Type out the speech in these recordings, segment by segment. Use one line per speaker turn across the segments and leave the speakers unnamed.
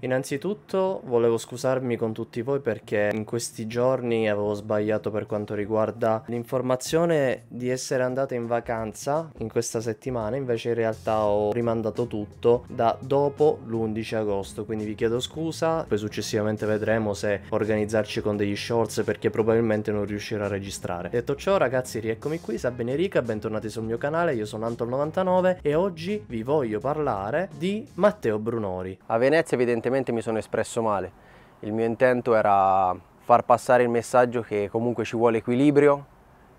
Innanzitutto volevo scusarmi con tutti voi perché in questi giorni avevo sbagliato per quanto riguarda l'informazione di essere andato in vacanza in questa settimana, invece in realtà ho rimandato tutto da dopo l'11 agosto, quindi vi chiedo scusa, poi successivamente vedremo se organizzarci con degli shorts perché probabilmente non riuscirò a registrare. Detto ciò ragazzi rieccomi qui, Sabine Rica, bentornati sul mio canale, io sono Anton99 e oggi vi voglio parlare di Matteo Brunori.
A Venezia evidentemente evidentemente mi sono espresso male. Il mio intento era far passare il messaggio che comunque ci vuole equilibrio,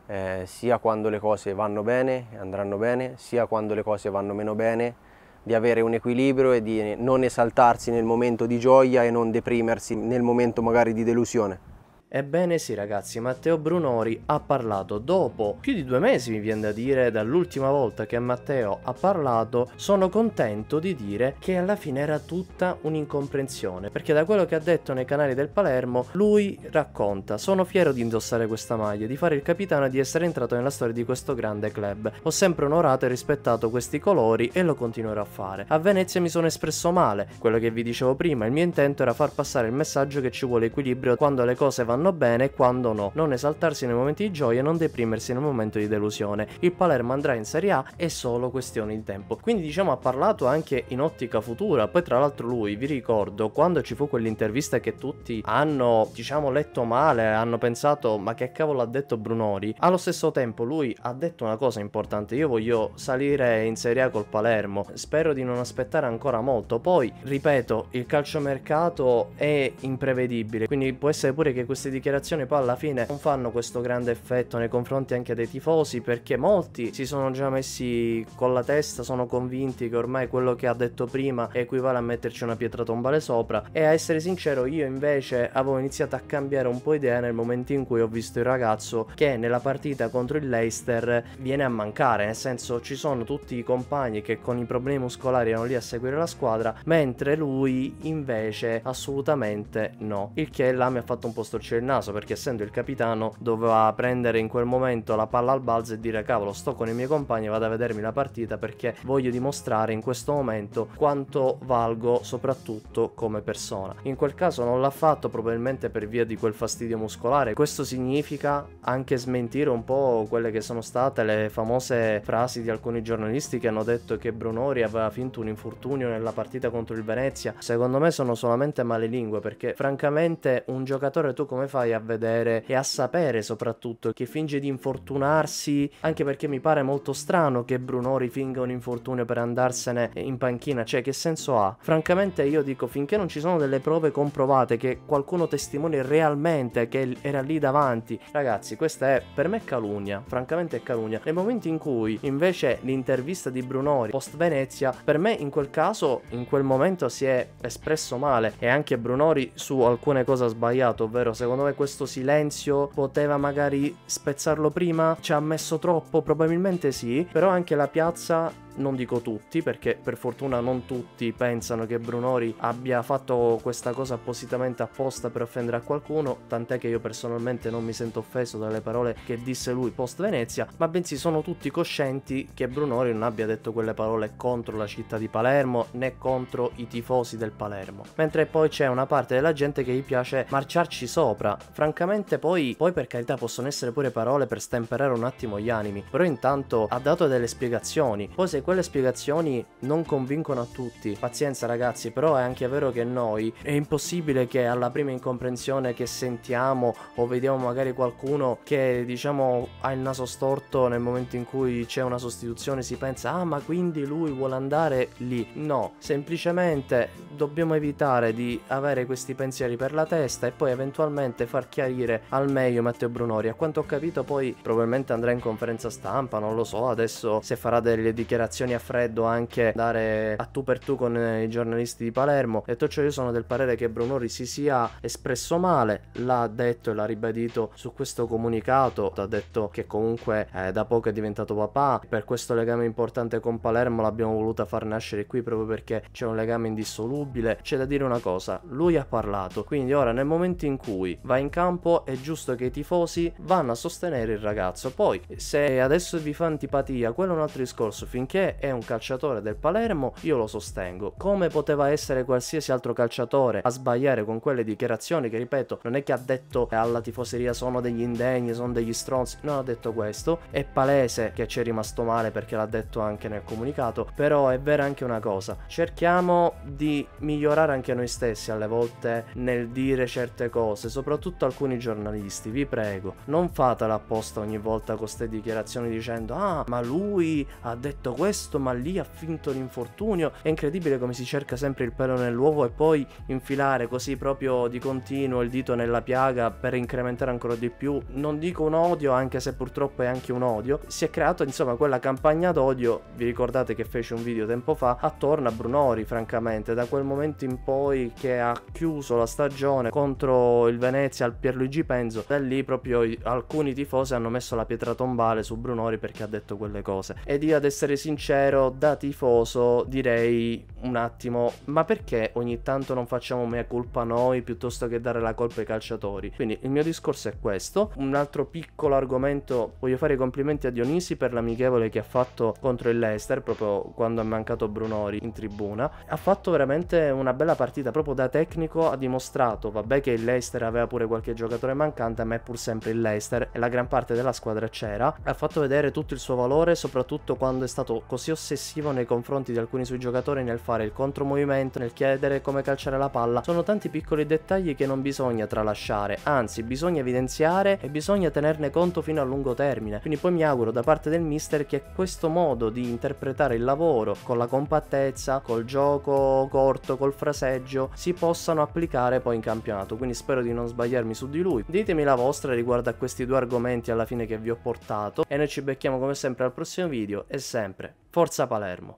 eh, sia quando le cose vanno bene e andranno bene, sia quando le cose vanno meno bene, di avere un equilibrio e di non esaltarsi nel momento di gioia e non deprimersi nel momento magari di delusione.
Ebbene sì ragazzi, Matteo Brunori ha parlato dopo. Più di due mesi mi viene da dire dall'ultima volta che Matteo ha parlato, sono contento di dire che alla fine era tutta un'incomprensione, perché da quello che ha detto nei canali del Palermo lui racconta, sono fiero di indossare questa maglia, di fare il capitano e di essere entrato nella storia di questo grande club, ho sempre onorato e rispettato questi colori e lo continuerò a fare. A Venezia mi sono espresso male, quello che vi dicevo prima, il mio intento era far passare il messaggio che ci vuole equilibrio quando le cose vanno vanno bene e quando no, non esaltarsi nei momenti di gioia e non deprimersi nel momento di delusione. Il Palermo andrà in Serie A, è solo questione di tempo. Quindi diciamo ha parlato anche in ottica futura, poi tra l'altro lui, vi ricordo, quando ci fu quell'intervista che tutti hanno, diciamo, letto male, hanno pensato ma che cavolo ha detto Brunori, allo stesso tempo lui ha detto una cosa importante, io voglio salire in Serie A col Palermo, spero di non aspettare ancora molto, poi ripeto, il calciomercato è imprevedibile, quindi può essere pure che questi queste dichiarazioni poi alla fine non fanno questo grande effetto nei confronti anche dei tifosi perché molti si sono già messi con la testa, sono convinti che ormai quello che ha detto prima equivale a metterci una pietra tombale sopra. E a essere sincero io invece avevo iniziato a cambiare un po' idea nel momento in cui ho visto il ragazzo che nella partita contro il Leicester viene a mancare, nel senso ci sono tutti i compagni che con i problemi muscolari erano lì a seguire la squadra, mentre lui invece assolutamente no, il che là mi ha fatto un po' storcere il naso perché essendo il capitano doveva prendere in quel momento la palla al balzo e dire cavolo sto con i miei compagni vado a vedermi la partita perché voglio dimostrare in questo momento quanto valgo soprattutto come persona. In quel caso non l'ha fatto probabilmente per via di quel fastidio muscolare. Questo significa anche smentire un po' quelle che sono state le famose frasi di alcuni giornalisti che hanno detto che Brunori aveva finto un infortunio nella partita contro il Venezia. Secondo me sono solamente malelingue perché francamente un giocatore tu come fai a vedere e a sapere soprattutto che finge di infortunarsi, anche perché mi pare molto strano che Brunori finga un infortunio per andarsene in panchina, cioè che senso ha? Francamente io dico finché non ci sono delle prove comprovate che qualcuno testimoni realmente che era lì davanti, ragazzi questa è per me calunnia, francamente è calunnia. Nel momento in cui invece l'intervista di Brunori post Venezia, per me in quel caso, in quel momento si è espresso male e anche Brunori su alcune cose ha sbagliato, ovvero secondo secondo me questo silenzio poteva magari spezzarlo prima? Ci ha messo troppo? Probabilmente sì, però anche la piazza non dico tutti, perché per fortuna non tutti pensano che Brunori abbia fatto questa cosa appositamente apposta per offendere a qualcuno, tant'è che io personalmente non mi sento offeso dalle parole che disse lui post Venezia, ma bensì sono tutti coscienti che Brunori non abbia detto quelle parole contro la città di Palermo né contro i tifosi del Palermo. Mentre poi c'è una parte della gente che gli piace marciarci sopra. Francamente poi, poi per carità possono essere pure parole per stemperare un attimo gli animi, però intanto ha dato delle spiegazioni. Poi se quelle spiegazioni non convincono a tutti. Pazienza ragazzi, però è anche vero che noi è impossibile che alla prima incomprensione che sentiamo o vediamo magari qualcuno che diciamo ha il naso storto nel momento in cui c'è una sostituzione si pensa ah ma quindi lui vuole andare lì. No, semplicemente dobbiamo evitare di avere questi pensieri per la testa e poi eventualmente far chiarire al meglio Matteo Brunori. A quanto ho capito poi probabilmente andrà in conferenza stampa, non lo so, adesso se farà delle dichiarazioni dichiarazioni a freddo anche dare a tu per tu con eh, i giornalisti di Palermo. Detto ciò io sono del parere che Brunori si sia espresso male, l'ha detto e l'ha ribadito su questo comunicato, ha detto che comunque eh, da poco è diventato papà, per questo legame importante con Palermo l'abbiamo voluta far nascere qui proprio perché c'è un legame indissolubile. C'è da dire una cosa, lui ha parlato, quindi ora nel momento in cui va in campo è giusto che i tifosi vanno a sostenere il ragazzo. Poi se adesso vi fa antipatia, quello è un altro discorso, finché è un calciatore del Palermo, io lo sostengo. Come poteva essere qualsiasi altro calciatore a sbagliare con quelle dichiarazioni che ripeto, non è che ha detto alla tifoseria sono degli indegni, sono degli stronzi, non ha detto questo. È palese che ci è rimasto male perché l'ha detto anche nel comunicato, però è vera anche una cosa. Cerchiamo di migliorare anche noi stessi alle volte nel dire certe cose, soprattutto alcuni giornalisti, vi prego, non fatela apposta ogni volta con queste dichiarazioni dicendo "Ah, ma lui ha detto questo, ma lì ha finto l'infortunio". È incredibile come si cerca sempre il pelo nell'uovo e poi infilare così proprio di continuo il dito nella piaga per incrementare ancora di più. Non dico un odio, anche se purtroppo è anche un odio. Si è creato insomma quella campagna d'odio, vi ricordate che fece un video tempo fa, attorno a Brunori, francamente, da quel momento in poi che ha chiuso la stagione contro il Venezia al Pierluigi Penzo, da lì proprio alcuni tifosi hanno messo la pietra tombale su Brunori perché ha detto quelle cose. Ed io ad essere sincero, da tifoso direi un attimo, ma perché ogni tanto non facciamo mea colpa noi piuttosto che dare la colpa ai calciatori? Quindi il mio discorso è questo. Un altro piccolo argomento, voglio fare i complimenti a Dionisi per l'amichevole che ha fatto contro il Leicester, proprio quando è mancato Brunori in tribuna. Ha fatto veramente una bella partita, proprio da tecnico ha dimostrato, vabbè che il Leicester aveva pure qualche giocatore mancante, ma è pur sempre il Leicester e la gran parte della squadra c'era. Ha fatto vedere tutto il suo valore, soprattutto quando è stato così ossessivo nei confronti di alcuni suoi giocatori nel fare il contromovimento, nel chiedere come calciare la palla. Sono tanti piccoli dettagli che non bisogna tralasciare, anzi bisogna evidenziare e bisogna tenerne conto fino a lungo termine. Quindi poi mi auguro da parte del mister che questo modo di interpretare il lavoro con la compattezza, col gioco corto, col fraseggio, si possano applicare poi in campionato. Quindi spero di non sbagliarmi su di lui. Ditemi la vostra riguardo a questi due argomenti alla fine che vi ho portato e noi ci becchiamo come sempre al prossimo video e sempre Forza Palermo!